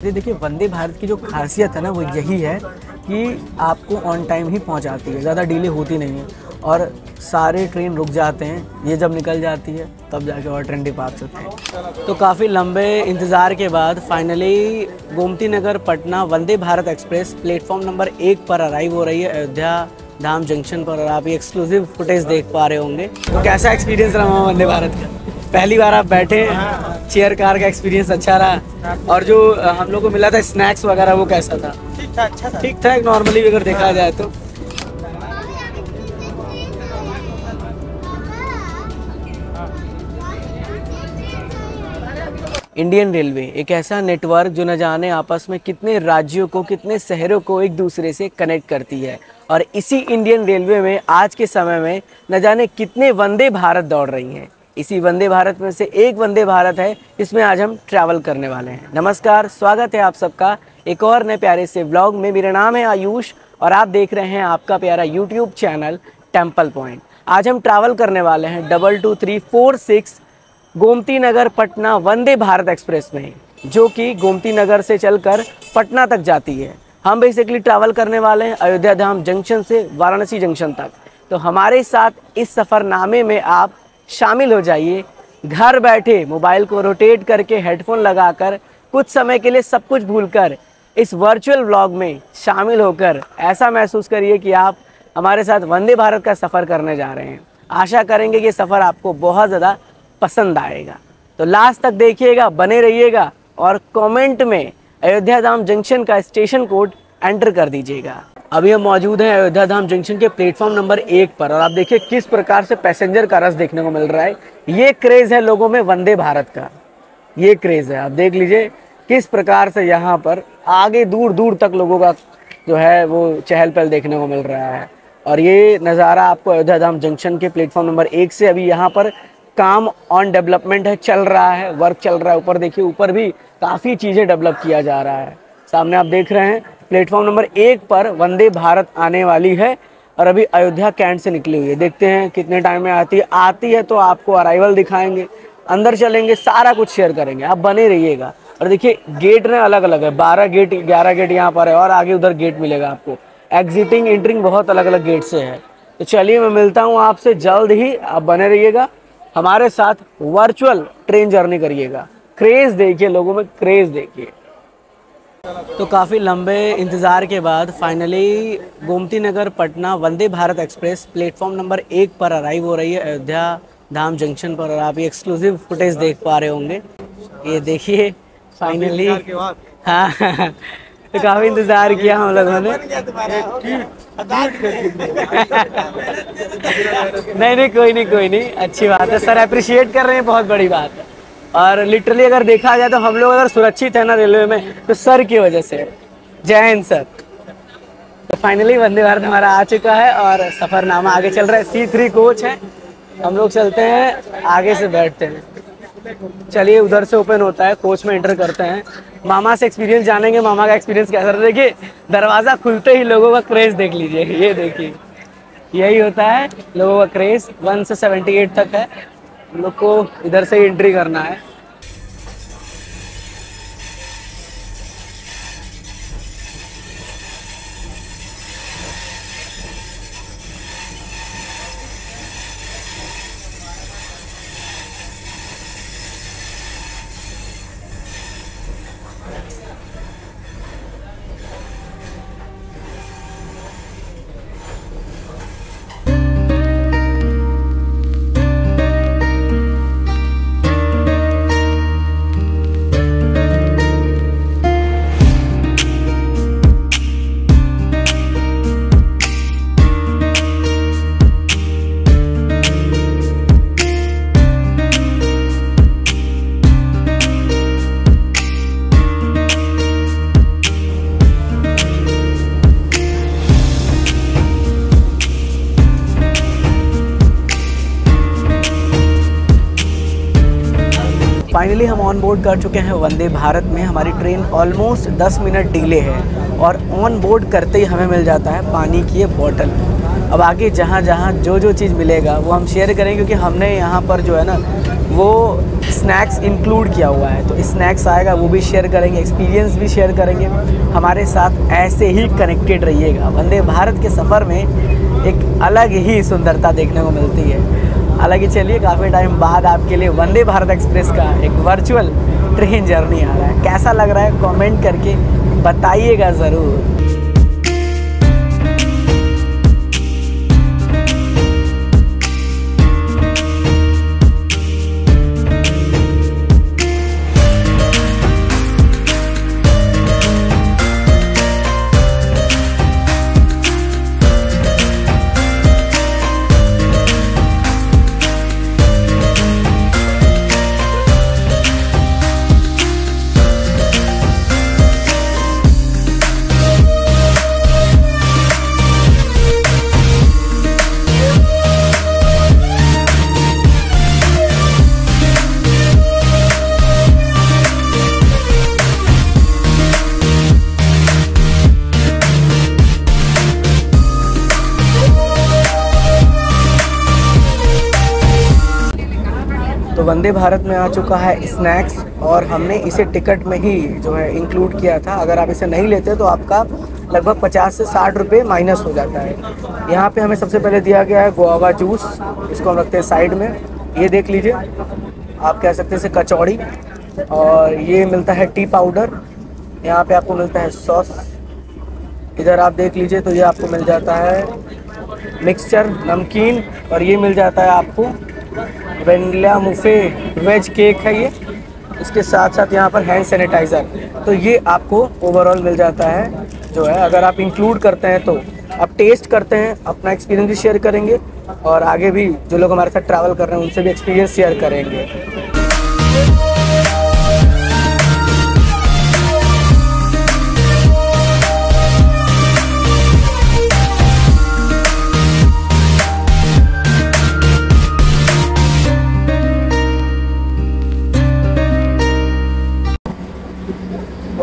ये देखिए, वंदे भारत की जो खासियत है ना, वो यही है कि आपको ऑन टाइम ही पहुंचाती है। ज़्यादा डिले होती नहीं है। और सारे ट्रेन रुक जाते हैं। ये जब निकल जाती है, तब जाके और ट्रेन डिपार्ट होते हैं। तो काफ़ी लंबे इंतज़ार के बाद finally Gomti Nagar, Patna, Vande Bharat express platform number एक पर अराइव हो रही है। अयोध्या धाम जंक्शन पर। और आप ये एक्सक्लूसिव फुटेज देख पा रहे होंगे। तो कैसा एक्सपीरियंस रहा वंदे भारत का? पहली बार आप बैठे चेयर कार का एक्सपीरियंस अच्छा रहा। और जो हम लोग को मिला था स्नैक्स वगैरह वो कैसा था? ठीक था अच्छा था। ठीक ठाक नॉर्मली अगर देखा जाए तो। इंडियन रेलवे एक ऐसा नेटवर्क जो न जाने आपस में कितने राज्यों को कितने शहरों को एक दूसरे से कनेक्ट करती है। और इसी इंडियन रेलवे में आज के समय में न जाने कितने वंदे भारत दौड़ रही हैं। इसी वंदे भारत में से एक वंदे भारत है इसमें आज हम ट्रैवल करने वाले हैं। नमस्कार, स्वागत है आप सबका एक और नए प्यारे से ब्लॉग में। मेरा नाम है आयुष और आप देख रहे हैं आपका प्यारा यूट्यूब चैनल टेंपल पॉइंट आज हम ट्रैवल करने वाले हैं double two three four six Gomti Nagar Patna Vande Bharat express में, जो कि गोमती नगर से चलकर पटना तक जाती है। हम बेसिकली ट्रैवल करने वाले हैं अयोध्या धाम जंक्शन से वाराणसी जंक्शन तक। तो हमारे साथ इस सफ़रनामे में आप शामिल हो जाइए। घर बैठे मोबाइल को रोटेट करके हेडफोन लगाकर कुछ समय के लिए सब कुछ भूलकर इस वर्चुअल व्लॉग में शामिल होकर ऐसा महसूस करिए कि आप हमारे साथ वंदे भारत का सफ़र करने जा रहे हैं। आशा करेंगे कि सफ़र आपको बहुत ज़्यादा पसंद आएगा। तो लास्ट तक देखिएगा, बने रहिएगा और कमेंट में अयोध्या धाम जंक्शन का स्टेशन कोड एंटर कर दीजिएगा। अभी हम मौजूद हैं अयोध्या धाम जंक्शन के प्लेटफॉर्म नंबर एक पर और आप देखिए किस प्रकार से पैसेंजर का रस देखने को मिल रहा है। ये क्रेज है लोगों में वंदे भारत का। ये क्रेज है। आप देख लीजिए किस प्रकार से यहाँ पर आगे दूर दूर तक लोगों का जो है वो चहल पहल देखने को मिल रहा है। और ये नज़ारा आपको अयोध्या धाम जंक्शन के प्लेटफॉर्म नंबर एक से अभी यहाँ पर काम ऑन डेवलपमेंट है, चल रहा है वर्क चल रहा है। ऊपर देखिए, ऊपर भी काफ़ी चीज़ें डेवलप किया जा रहा है। सामने आप देख रहे हैं प्लेटफॉर्म नंबर एक पर वंदे भारत आने वाली है और अभी अयोध्या कैंट से निकली हुई है। देखते हैं कितने टाइम में आती है। आती है तो आपको अराइवल दिखाएँगे। अंदर चलेंगे, सारा कुछ शेयर करेंगे। आप बने रहिएगा। और देखिए गेट ना अलग अलग है। बारह गेट ग्यारह गेट यहाँ पर है और आगे उधर गेट मिलेगा आपको। एग्जिटिंग एंट्रिंग बहुत अलग अलग गेट से है। तो चलिए, मैं मिलता हूँ आपसे जल्द ही। आप बने रहिएगा। हमारे साथ वर्चुअल ट्रेन जर्नी करिएगा। क्रेज देखिए, लोगों में क्रेज देखिए। तो काफ़ी लंबे इंतज़ार के बाद finally Gomti Nagar Patna Vande Bharat express platform number एक पर अराइव हो रही है अयोध्या धाम जंक्शन पर और आप ये एक्सक्लूसिव फुटेज देख पा रहे होंगे। ये देखिए फाइनली हाँ तो काफ़ी इंतज़ार किया हम लोगों ने। नहीं नहीं कोई नहीं कोई नहीं अच्छी बात है। सर अप्रिशिएट कर रहे हैं बहुत बड़ी बात है। और लिटरली अगर देखा जाए तो हम लोग अगर सुरक्षित है ना रेलवे में तो सर की वजह से। जय हिंद, सर। तो फाइनली वंदे भारत हमारा आ चुका है और सफरनामा आगे चल रहा है। सी थ्री कोच है। हम लोग चलते हैं, आगे से बैठते हैं। चलिए, उधर से ओपन होता है कोच में एंटर करते हैं। मामा से एक्सपीरियंस जानेंगे, मामा का एक्सपीरियंस कैसा रहा देखिए, दरवाज़ा खुलते ही लोगों का क्रेज देख लीजिए। ये देखिए, यही होता है, लोगों का क्रेज वन से सेवेंटी एट तक है। हम लोग को इधर से एंट्री करना है। फाइनली हम ऑन बोर्ड कर चुके हैं वंदे भारत में। हमारी ट्रेन ऑलमोस्ट 10 मिनट डिले है और ऑन बोर्ड करते ही हमें मिल जाता है पानी की ये बॉटल अब आगे जहाँ जहाँ जो जो चीज़ मिलेगा, वो हम शेयर करेंगे क्योंकि हमने यहाँ पर जो है ना, वो स्नैक्स इंक्लूड किया हुआ है। तो स्नैक्स आएगा, वो भी शेयर करेंगे एक्सपीरियंस भी शेयर करेंगे। हमारे साथ ऐसे ही कनेक्टेड रहिएगा। वंदे भारत के सफ़र में एक अलग ही सुंदरता देखने को मिलती है। हालाँकि चलिए, काफ़ी टाइम बाद आपके लिए वंदे भारत एक्सप्रेस का एक वर्चुअल ट्रेन जर्नी आ रहा है। कैसा लग रहा है? कमेंट करके बताइएगा ज़रूर। वंदे भारत में आ चुका है स्नैक्स और हमने इसे टिकट में ही जो है इंक्लूड किया था। अगर आप इसे नहीं लेते तो आपका लगभग 50 से 60 रुपए माइनस हो जाता है। यहाँ पे हमें सबसे पहले दिया गया है गोवा जूस इसको हम रखते हैं साइड में। ये देख लीजिए। आप कह सकते हैं इसे कचौड़ी। और ये मिलता है टी पाउडर यहाँ पे आपको मिलता है सॉस इधर आप देख लीजिए तो ये आपको मिल जाता है मिक्सचर नमकीन। और ये मिल जाता है आपको वेनिला मुफे वेज केक है ये। इसके साथ साथ यहाँ पर हैंड सैनिटाइज़र। तो ये आपको ओवरऑल मिल जाता है, जो है, अगर आप इंक्लूड करते हैं तो। आप टेस्ट करते हैं, अपना एक्सपीरियंस भी शेयर करेंगे और आगे भी जो लोग हमारे साथ ट्रैवल कर रहे हैं, उनसे भी एक्सपीरियंस शेयर करेंगे।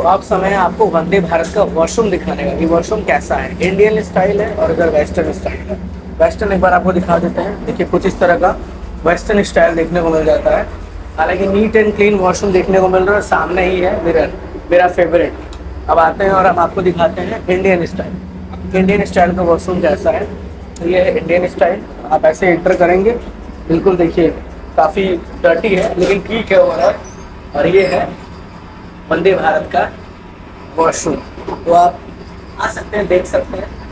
अब समय है आपको वंदे भारत का वॉशरूम दिखाने का। कि वॉशरूम कैसा है? इंडियन स्टाइल है और इधर वेस्टर्न स्टाइल है। वेस्टर्न एक बार आपको दिखा देते हैं। देखिए, कुछ इस तरह का वेस्टर्न स्टाइल देखने को मिल जाता है। हालाँकि नीट एंड क्लीन वॉशरूम देखने को मिल रहा है। सामने ही है मिरर मेरा फेवरेट अब आते हैं और हम आपको दिखाते हैं इंडियन स्टाइल इंडियन स्टाइल का वॉशरूम कैसा है? तो ये है इंडियन स्टाइल आप ऐसे एंटर करेंगे। बिल्कुल देखिए, काफ़ी डर्टी है, लेकिन ठीक है ओवरऑल और ये है वंदे भारत का वॉशरूम। तो आप आ सकते हैं देख सकते हैं।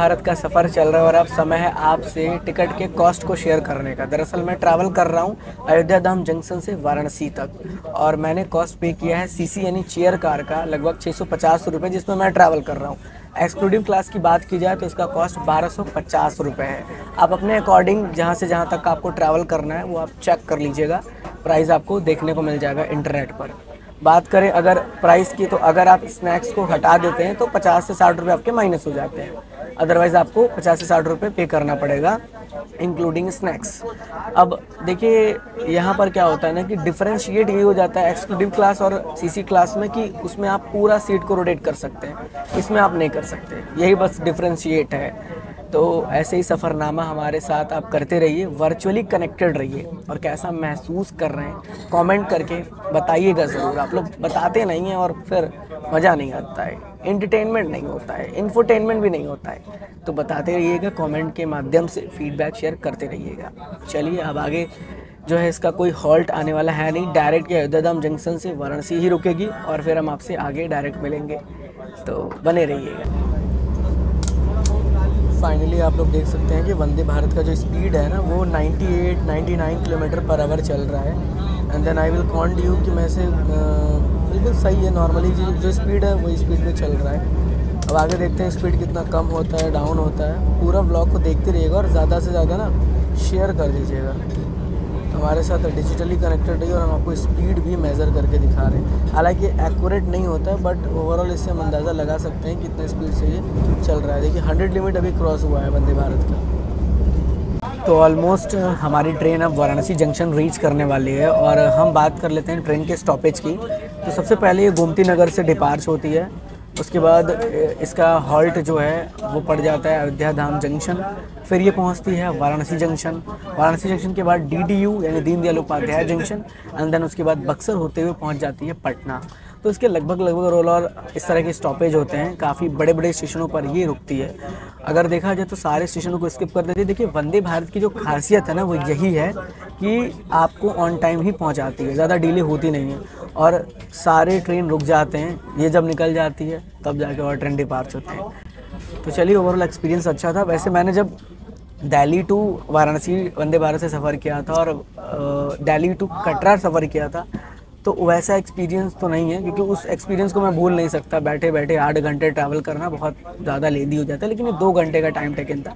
भारत का सफ़र चल रहा है और अब समय है आपसे टिकट के कॉस्ट को शेयर करने का। दरअसल मैं ट्रैवल कर रहा हूँ अयोध्या धाम जंक्शन से वाराणसी तक और मैंने कॉस्ट पे किया है सीसी यानी चेयर कार का लगभग छः सौ पचास रुपये जिसमें मैं ट्रैवल कर रहा हूँ। एक्सक्लूडिव क्लास की बात की जाए तो इसका कॉस्ट बारह सौ पचास रुपये है। आप अपने अकॉर्डिंग जहाँ से जहाँ तक आपको ट्रैवल करना है, वो आप चेक कर लीजिएगा। प्राइस आपको देखने को मिल जाएगा इंटरनेट पर। बात करें अगर प्राइस की तो अगर आप स्नैक्स को हटा देते हैं तो 50 से 60 रुपए आपके माइनस हो जाते हैं। अदरवाइज़ आपको 50 से 60 रुपए पे करना पड़ेगा इंक्लूडिंग स्नैक्स अब देखिए, यहाँ पर क्या होता है ना कि डिफरेंशिएट ये हो जाता है एक्सक्लूडिव क्लास और सीसी क्लास में कि उसमें आप पूरा सीट को रोटेट कर सकते हैं। इसमें आप नहीं कर सकते। यही बस डिफ्रेंशिएट है। तो ऐसे ही सफ़रनामा हमारे साथ आप करते रहिए वर्चुअली कनेक्टेड रहिए और कैसा महसूस कर रहे हैं कमेंट करके बताइएगा ज़रूर। आप लोग बताते नहीं हैं और फिर मज़ा नहीं आता है इंटरटेनमेंट नहीं होता है इन्फोटेनमेंट भी नहीं होता है। तो बताते रहिएगा कमेंट के माध्यम से फीडबैक शेयर करते रहिएगा। चलिए, अब आगे जो है इसका कोई हॉल्ट आने वाला है नहीं डायरेक्ट के अयोध्याधाम जंक्शन से वाराणसी ही रुकेगी और फिर हम आपसे आगे डायरेक्ट मिलेंगे। तो बने रहिएगा। फाइनली आप लोग देख सकते हैं कि वंदे भारत का जो स्पीड है ना, वो 98 99 किलोमीटर पर आवर चल रहा है। And then I will count you कि मैं से बिल्कुल सही है नॉर्मली जो जो स्पीड है, वही स्पीड में चल रहा है। अब आगे देखते हैं स्पीड कितना कम होता है डाउन होता है। पूरा ब्लॉग को देखते रहिएगा और ज़्यादा से ज़्यादा ना शेयर कर दीजिएगा। हमारे साथ डिजिटली कनेक्टेड है और हम आपको स्पीड भी मेज़र करके दिखा रहे हैं। हालाँकि एक्यूरेट नहीं होता है बट ओवरऑल इससे हम अंदाज़ा लगा सकते हैं कितने स्पीड से ये चल रहा है। देखिए हंड्रेड लिमिट अभी क्रॉस हुआ है वंदे भारत का। तो ऑलमोस्ट हमारी ट्रेन अब वाराणसी जंक्शन रीच करने वाली है और हम बात कर लेते हैं ट्रेन के स्टॉपेज की। तो सबसे पहले ये गोमती नगर से डिपार्च होती है। उसके बाद इसका हॉल्ट जो है, वो पड़ जाता है अयोध्या धाम जंक्शन। फिर ये पहुँचती है वाराणसी जंक्शन। वाराणसी जंक्शन के बाद डी डी यू यानी Deendayal Upadhyay junction and then उसके बाद बक्सर होते हुए पहुँच जाती है पटना। तो इसके लगभग लगभग रोल और इस तरह के स्टॉपेज होते हैं। काफ़ी बड़े बड़े स्टेशनों पर ये रुकती है। अगर देखा जाए तो सारे स्टेशनों को स्किप कर देती है। देखिए, वंदे भारत की जो खासियत है ना, वो यही है कि आपको ऑन टाइम ही पहुंचाती है। ज़्यादा डिले होती नहीं है। और सारे ट्रेन रुक जाते हैं। ये जब निकल जाती है, तब जाके और ट्रेन डिपार्च होते हैं। तो चलिए ओवरऑल एक्सपीरियंस अच्छा था। वैसे मैंने जब दिल्ली टू वाराणसी, वंदे भारत से सफ़र किया था और दिल्ली टू कटरा सफ़र किया था तो वैसा एक्सपीरियंस तो नहीं है, क्योंकि उस एक्सपीरियंस को मैं भूल नहीं सकता। बैठे बैठे आठ घंटे ट्रैवल करना बहुत ज़्यादा लेदी हो जाता है, लेकिन ये दो घंटे का टाइम टेकन था।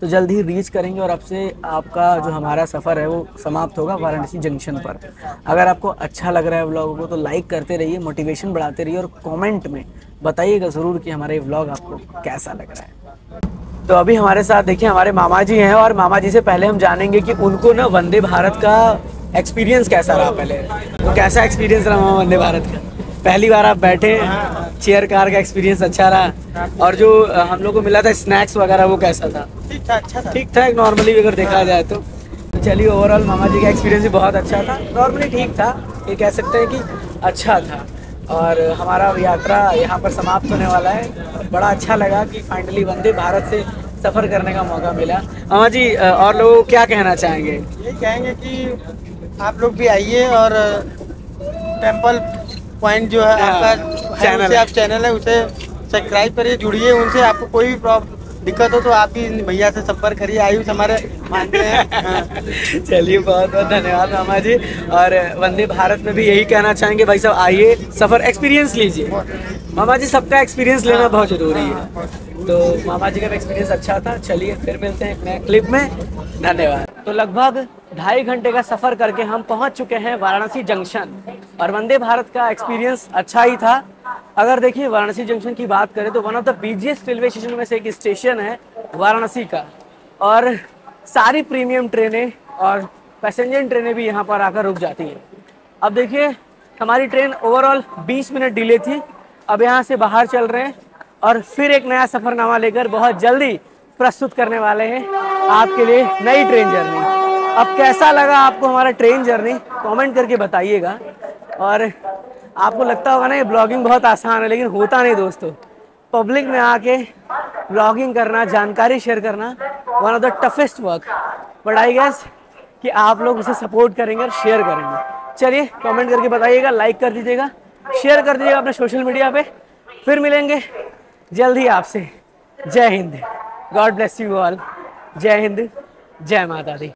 तो जल्द ही रीच करेंगे और आपसे आपका जो हमारा सफ़र है, वो समाप्त होगा वाराणसी जंक्शन पर। अगर आपको अच्छा लग रहा है व्लॉग को तो लाइक करते रहिए मोटिवेशन बढ़ाते रहिए और कमेंट में बताइएगा ज़रूर कि हमारे व्लॉग आपको कैसा लग रहा है। तो अभी हमारे साथ देखिए, हमारे मामा जी हैं और मामा जी से पहले हम जानेंगे कि उनको ना वंदे भारत का एक्सपीरियंस कैसा रहा पहले? तो कैसा एक्सपीरियंस रहा वंदे भारत का? पहली बार आप बैठे चेयर कार का एक्सपीरियंस अच्छा रहा और जो हम लोग को मिला था स्नैक्स वगैरह वो कैसा था? ठीक था अच्छा था। ठीक था नॉर्मली अगर देखा जाए तो। चलिए ओवरऑल मामा जी का एक्सपीरियंस भी बहुत अच्छा था। नॉर्मली ठीक था ये कह सकते हैं कि अच्छा था। और हमारा यात्रा यहाँ पर समाप्त होने वाला है। बड़ा अच्छा लगा कि फाइनली वंदे भारत से सफ़र करने का मौका मिला। मामा जी और लोग क्या कहना चाहेंगे? ये कहेंगे कि आप लोग भी आइए और टेंपल पॉइंट जो है हाँ, आपका चैनल है आप चैनल है उसे सब्सक्राइब करिए जुड़िए उनसे आपको कोई भी प्रॉब्लम दिक्कत हो तो आप भी भैया से संपर्क करिए आयुष हमारे मानते हैं। हाँ। चलिए बहुत बहुत धन्यवाद मामा जी। और वंदे भारत में भी यही कहना चाहेंगे भाई साहब आइए सफ़र एक्सपीरियंस लीजिए। मामा जी सबका एक्सपीरियंस लेना बहुत ज़रूरी है। तो मामा जी का एक्सपीरियंस अच्छा था। चलिए फिर मिलते हैं एक नए क्लिप में। धन्यवाद। तो लगभग ढाई घंटे का सफ़र करके हम पहुँच चुके हैं वाराणसी जंक्शन। और वंदे भारत का एक्सपीरियंस अच्छा ही था। अगर देखिए वाराणसी जंक्शन की बात करें तो one of the busiest railway station में से एक स्टेशन है वाराणसी का। और सारी प्रीमियम ट्रेनें और पैसेंजर ट्रेनें भी यहाँ पर आकर रुक जाती हैं। अब देखिए, हमारी ट्रेन ओवरऑल 20 मिनट डिले थी। अब यहाँ से बाहर चल रहे हैं और फिर एक नया सफ़रनामा लेकर बहुत जल्दी प्रस्तुत करने वाले हैं आपके लिए नई ट्रेन जर्नी अब कैसा लगा आपको हमारा ट्रेन जर्नी कमेंट करके बताइएगा। और आपको लगता होगा ना, ये ब्लॉगिंग बहुत आसान है, लेकिन होता नहीं दोस्तों। पब्लिक में आके ब्लॉगिंग करना, जानकारी शेयर करना one of the toughest work but I guess कि आप लोग उसे सपोर्ट करेंगे और शेयर करेंगे। चलिए कमेंट करके बताइएगा लाइक कर दीजिएगा शेयर कर दीजिएगा अपने सोशल मीडिया पे। फिर मिलेंगे। जल्द ही आपसे। जय Hind. God bless you all जय हिंद। जय माता दी।